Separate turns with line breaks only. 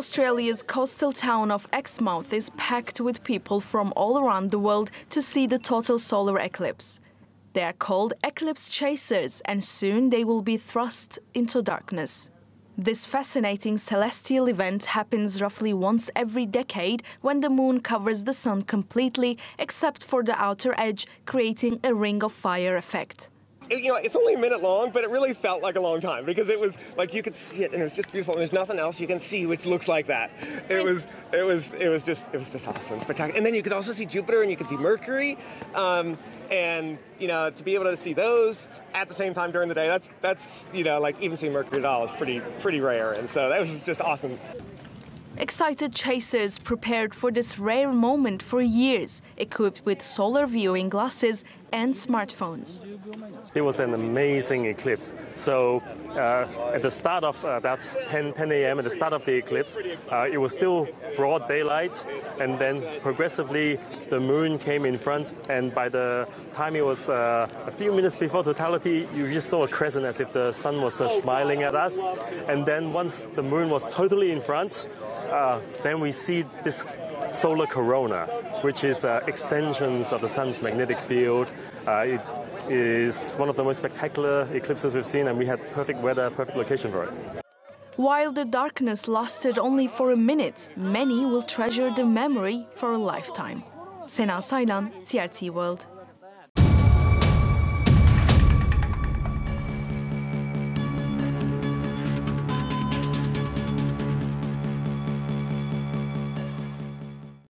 Australia's coastal town of Exmouth is packed with people from all around the world to see the total solar eclipse. They are called eclipse chasers, and soon they will be thrust into darkness. This fascinating celestial event happens roughly once every decade when the moon covers the sun completely except for the outer edge, creating a ring of fire effect
it, you know, it's only a minute long, but it really felt like a long time because it was like you could see it and it was just beautiful. And there's nothing else you can see which looks like that. It was, it was, it was just, it was just awesome and spectacular. And then you could also see Jupiter and you could see Mercury. Um, and you know, to be able to see those at the same time during the day, that's that's you know, like even seeing Mercury at all is pretty pretty rare. And so that was just awesome.
Excited chasers prepared for this rare moment for years, equipped with solar viewing glasses and smartphones.
It was an amazing eclipse. So uh, at the start of uh, about 10, 10 a.m., at the start of the eclipse, uh, it was still broad daylight, and then progressively the moon came in front, and by the time it was uh, a few minutes before totality, you just saw a crescent as if the sun was uh, smiling at us. And then once the moon was totally in front, uh, then we see this solar corona, which is uh, extensions of the sun's magnetic field. Uh, it is one of the most spectacular eclipses we've seen, and we had perfect weather, perfect location for it.
While the darkness lasted only for a minute, many will treasure the memory for a lifetime. Sena Saylan, TRT World.